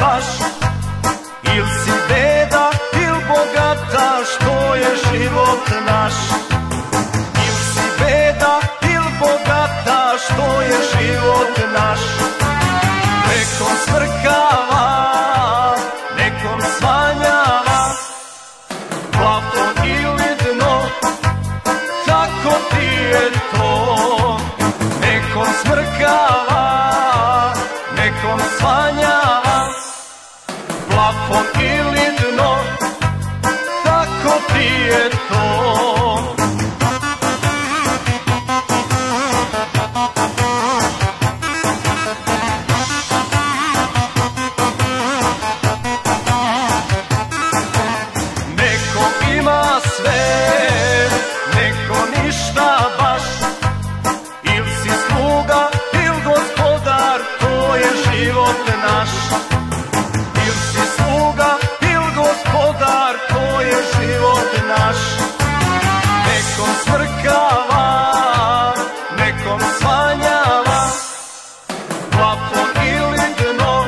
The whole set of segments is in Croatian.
baš? Il si beda il bogata što je život naš? Il si beda il bogata što je život sve, neko ništa baš. Il si sluga, il gospodar, to je život naš. Il si sluga, il gospodar, to je život naš. Nekom smrkava, nekom svanjava Plafon ili dno,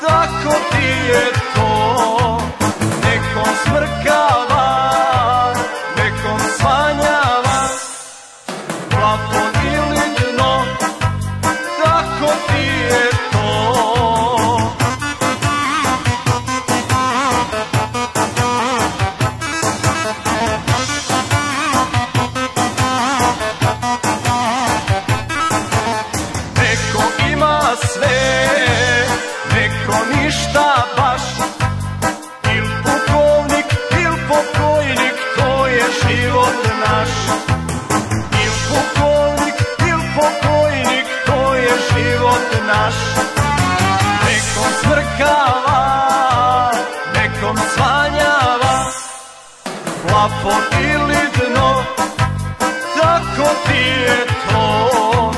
tako ti je to. Nekom smrkava, sve, neko ništa baš. Il pukovnik, il pokojnik, to je život naš. Il pukovnik, il pokojnik, to je život naš. Nekom smrkava, nekom svanjava. Plafon ili dno, tako ti je to.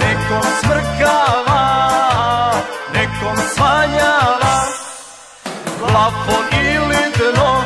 Nekom smrkava, svanjava Plafon ili dno